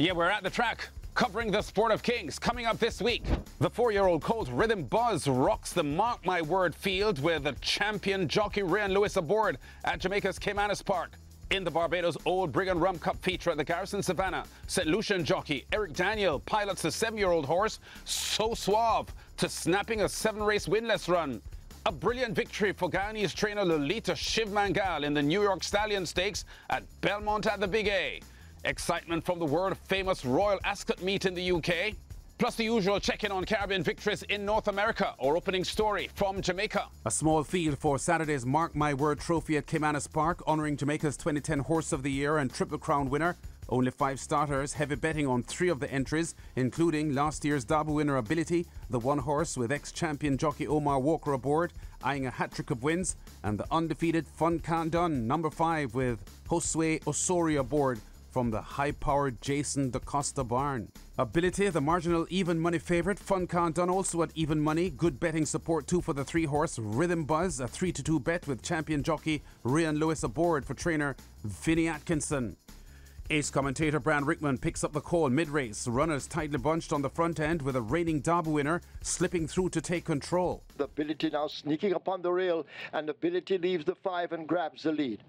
Yeah, we're at the track covering the sport of kings. Coming up this week, the four-year-old colt Rhythm Buzz rocks the Mark My Word field with the champion jockey Reyan Lewis aboard at Jamaica's Caymanas Park. In the Barbados Old Brigand Rum Cup feature at the Garrison Savannah, St. Lucian jockey Eric Daniel pilots a seven-year-old horse so suave to snapping a seven-race winless run. A brilliant victory for Guyanese trainer Lolita Shivmangal in the New York Stallion Stakes at Belmont at the Big A. Excitement from the world-famous Royal Ascot meet in the UK. Plus the usual check-in on Caribbean victories in North America or opening story from Jamaica. A small field for Saturday's Mark My Word trophy at Caymanas Park, honouring Jamaica's 2010 Horse of the Year and Triple Crown winner. Only five starters, heavy betting on three of the entries, including last year's Derby winner Ability, the one horse with ex-champion jockey Omar Walker aboard, eyeing a hat-trick of wins, and the undefeated Fun Can't Done, number five, with Josue Osorio aboard from the high-powered Jason DaCosta barn. Ability, the marginal even money favourite. Fun Can't Done also at even money. Good betting support too for the three horse Rhythm Buzz, a 3 to 2 bet with champion jockey Reyan Lewis aboard for trainer Vinnie Atkinson. Ace commentator Brian Rickman picks up the call mid race. Runners tightly bunched on the front end with a reigning Derby winner slipping through to take control. The ability now sneaking upon the rail, and ability leaves the five and grabs the lead.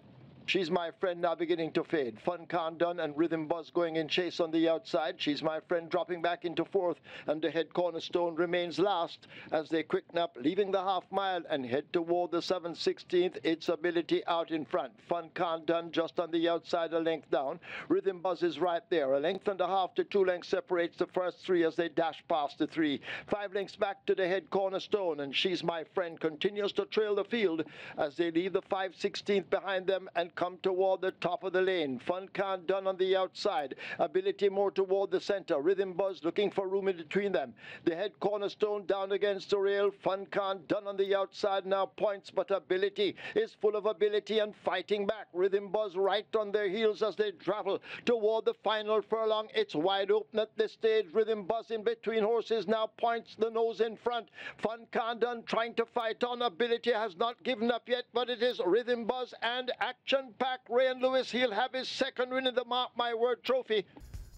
She's my friend now beginning to fade. Fun Can't Done and Rhythm Buzz going in chase on the outside. She's my friend dropping back into fourth and the head cornerstone remains last as they quicken up, leaving the half mile and head toward the 716th. Its ability out in front. Fun Can't Done just on the outside, a length down. Rhythm Buzz is right there. A length and a half to two lengths separates the first three as they dash past the three. Five lengths back to the head cornerstone and She's My Friend continues to trail the field as they leave the 516th behind them and come toward the top of the lane. Fun Can't Done on the outside. Ability more toward the center. Rhythm Buzz looking for room in between them. The head cornerstone down against the rail. Fun Can't Done on the outside now points, but ability is full of ability and fighting back. Rhythm Buzz right on their heels as they travel toward the final furlong. It's wide open at this stage. Rhythm Buzz in between horses now points the nose in front. Fun Can't Done trying to fight on. Ability has not given up yet, but it is Rhythm Buzz and Action Pack. Reyan Lewis, he'll have his second win in the Mark My Word trophy.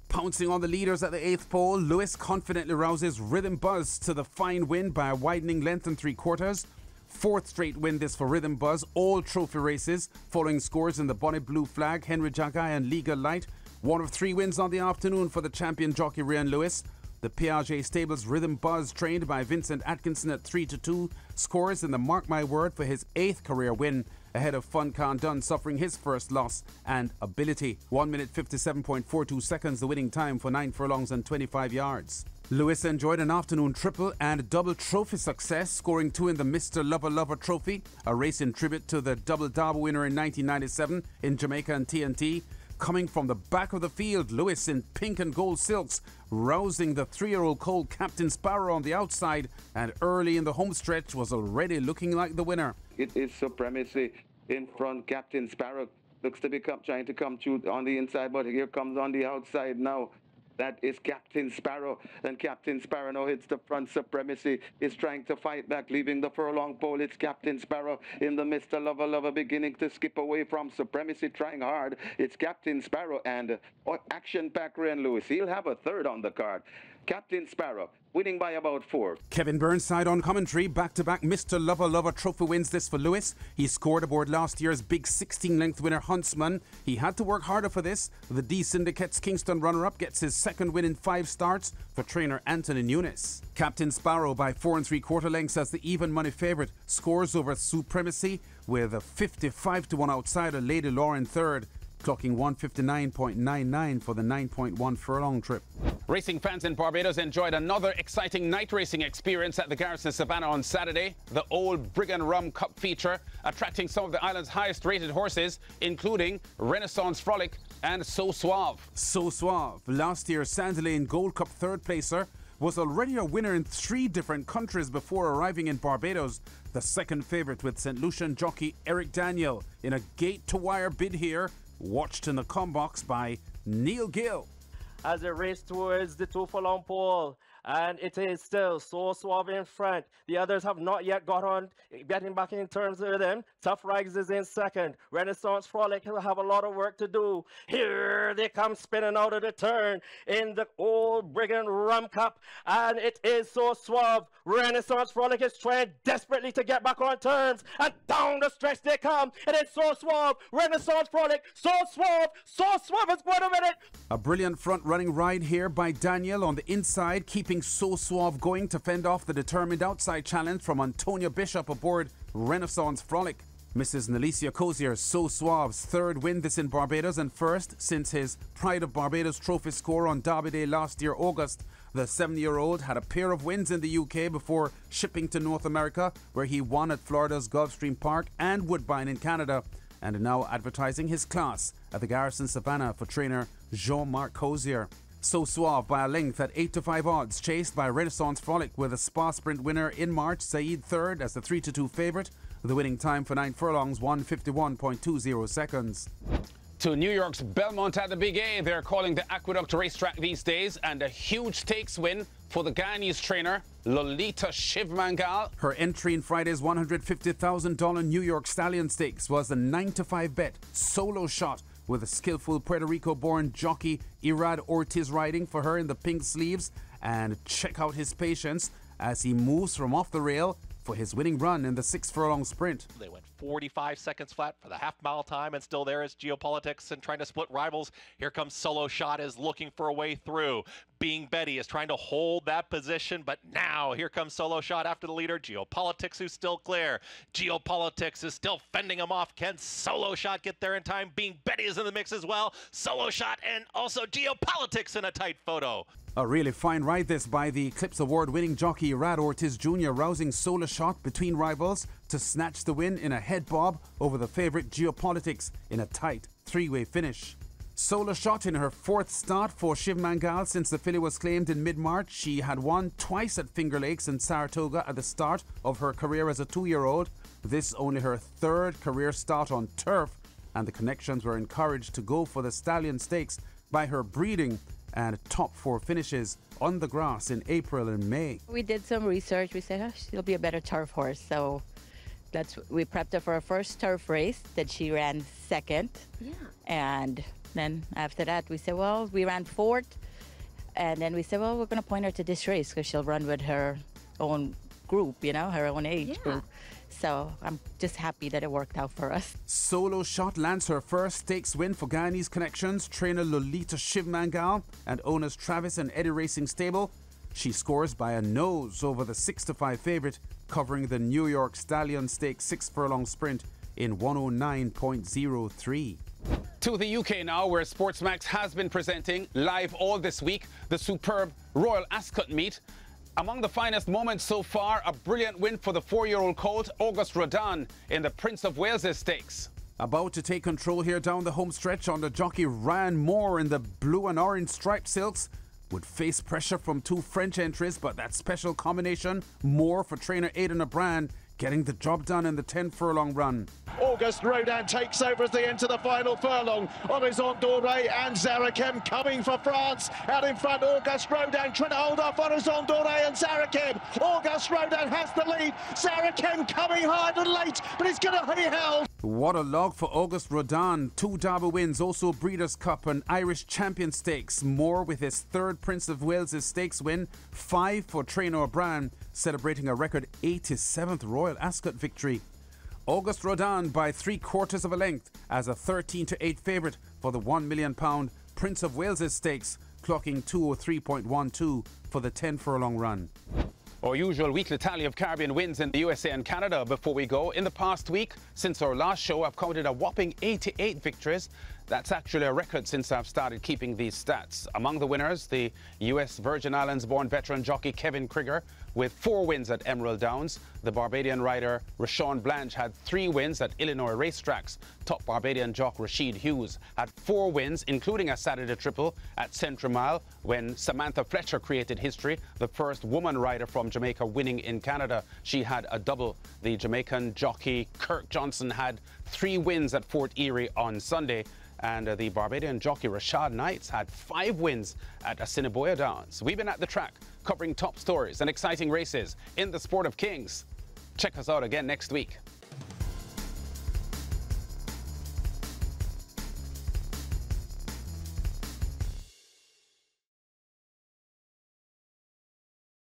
Pouncing on the leaders at the eighth pole, Lewis confidently rouses Rhythm Buzz to the fine win by a widening length and three quarters. Fourth straight win this for Rhythm Buzz, all trophy races, following scores in the Bonnet Blue Flag, Henry Jagai and Legal Light. One of three wins on the afternoon for the champion jockey Reyan Lewis. The Piaget Stables Rhythm Buzz, trained by Vincent Atkinson at 3 to 2, scores in the Mark My Word for his eighth career win ahead of Fun Can't suffering his first loss and ability. 1 minute 57.42 seconds, the winning time for 9 furlongs and 25 yards. Lewis enjoyed an afternoon triple and double trophy success, scoring two in the Mr. Lover Lover Trophy, a race in tribute to the double Derby winner in 1997 in Jamaica and TNT. Coming from the back of the field, Lewis in pink and gold silks, rousing the three year old colt Captain Sparrow on the outside, and early in the home stretch was already looking like the winner. It is supremacy in front. Captain Sparrow looks to be come, trying to come through on the inside, but here comes on the outside now. That is Captain Sparrow. And Captain Sparrow now hits the front supremacy. Is trying to fight back, leaving the furlong pole. It's Captain Sparrow in the midst Mr. Lover Lover beginning to skip away from supremacy, trying hard. It's Captain Sparrow and uh, Action Pack Reyan Lewis. He'll have a third on the card. Captain Sparrow winning by about four. Kevin Burnside on commentary. Back to back Mr. Lover Lover trophy wins this for Lewis. He scored aboard last year's big 16 length winner Huntsman. He had to work harder for this. The D Syndicate's Kingston runner up gets his second win in five starts for trainer Anthony Nunes. Captain Sparrow by four and three quarter lengths as the even money favourite scores over Supremacy with a 55 to 1 outsider Lady Lauren third clocking 159.99 for the 9.1 furlong trip. Racing fans in Barbados enjoyed another exciting night racing experience at the Garrison Savannah on Saturday. The Old Brigand Rum Cup feature, attracting some of the island's highest rated horses, including Renaissance Frolic and So Suave. So Suave, last year's Sandy Lane Gold Cup third placer, was already a winner in three different countries before arriving in Barbados, the second favourite with St. Lucian jockey Eric Daniel in a gate to wire bid here watched in the com box by Neil Gill. As they race towards the two furlong pole, and it is still so suave in front. The others have not yet got on, getting back in terms of them. Tough Rags is in second. Renaissance Frolic will have a lot of work to do. Here they come spinning out of the turn in the old Brigand Rum Cup, and it is so suave. Renaissance Frolic is trying desperately to get back on terms, and down the stretch they come. And It is so suave. Renaissance Frolic, so suave, so suave. It's a minute. A brilliant front running ride here by Daniel on the inside, keeping So Suave going to fend off the determined outside challenge from Antonia Bishop aboard Renaissance Frolic. Mrs. Nalicia Cozier, So Suave's third win this in Barbados and first since his Pride of Barbados trophy score on Derby Day last year, August. The seven year old had a pair of wins in the UK before shipping to North America, where he won at Florida's Gulfstream Park and Woodbine in Canada, and now advertising his class at the Garrison Savannah for trainer Jean Marc Cozier. So suave by a length at 8 to 5 odds, chased by Renaissance Frolic with a Spa Sprint winner in March, Saeed third as the 3 to 2 favourite. The winning time for 9 furlongs, 151.20 seconds. To New York's Belmont at the Big A, they're calling the Aqueduct racetrack these days, and a huge stakes win for the Guyanese trainer, Lolita Shivmangal. Her entry in Friday's $150,000 New York Stallion Stakes was a 9 to 5 bet, solo shot with a skillful Puerto Rico born jockey Irad Ortiz riding for her in the pink sleeves. And check out his patience as he moves from off the rail for his winning run in the six furlong sprint. They went 45 seconds flat for the half mile time, and still there is geopolitics and trying to split rivals. Here comes Solo Shot is looking for a way through. Being Betty is trying to hold that position, but now here comes Solo Shot after the leader. Geopolitics who's still clear. Geopolitics is still fending him off. Can Solo Shot get there in time? Being Betty is in the mix as well. Solo Shot and also Geopolitics in a tight photo. A really fine ride this by the Eclipse Award winning jockey Irad Ortiz Jr. rousing solo shot between rivals to snatch the win in a head bob over the favourite Geopolitics in a tight three way finish. Solo shot in her fourth start for Shivmangal since the filly was claimed in mid March. She had won twice at Finger Lakes and Saratoga at the start of her career as a two year old. This only her third career start on turf, and the connections were encouraged to go for the Stallion Stakes by her breeding and top four finishes on the grass in April and May. We did some research. We said oh, she'll be a better turf horse, so that's we prepped her for her first turf race that she ran second. Yeah. And then after that, we said, well, we ran fourth, and then we said, well, we're going to point her to this race because she'll run with her own group, you know, her own age Yeah. group. So I'm just happy that it worked out for us. Solo shot lands her first stakes win for Guyanese connections. Trainer Lolita Shivmangal and owners Travis and Eddie Racing Stable. She scores by a nose over the 6 to 5 favourite, covering the New York Stallion Stakes 6 furlong sprint in 109.03. To the UK now, where Sportsmax has been presenting live all this week the superb Royal Ascot meet. Among the finest moments so far, a brilliant win for the four year old colt Auguste Rodin in the Prince of Wales Stakes. About to take control here down the home stretch on the jockey Ryan Moore in the blue and orange striped silks. Would face pressure from two French entries, but that special combination, Moore for trainer Aidan O'Brien, getting the job done in the 10 furlong run. Auguste Rodin takes over as they enter the final furlong. Horizon Doré and Zarakem coming for France. Out in front, Auguste Rodin trying to hold off Horizon Doré and Zarakem. Auguste Rodin has the lead. Zarakem coming hard and late, but he's going to be held. What a log for Auguste Rodin. Two Derby wins, also Breeders' Cup and Irish Champion Stakes. Moore with his third Prince of Wales' stakes win. Five for Trainer O'Brien, celebrating a record 87th Royal Ascot victory. Auguste Rodin by three quarters of a length as a 13 to 8 favourite for the £1 million Prince of Wales' stakes, clocking 203.12 for the 10 furlong run. Our usual weekly tally of Caribbean wins in the USA and Canada before we go. In the past week, since our last show, I've counted a whopping 88 victories. That's actually a record since I've started keeping these stats. Among the winners, the US Virgin Islands born veteran jockey Kevin Krigger with four wins at Emerald Downs. The Barbadian rider Rashawn Blanche had three wins at Illinois racetracks. Top Barbadian jock Rashid Hughes had four wins, including a Saturday triple at Century Mile when Samantha Fletcher created history, the first woman rider from Jamaica winning in Canada. She had a double. The Jamaican jockey Kirk Johnson had three wins at Fort Erie on Sunday. And uh, the Barbadian jockey Rashad Knights had five wins at Assiniboia Downs. We've been at the track covering top stories and exciting races in the sport of kings. Check us out again next week.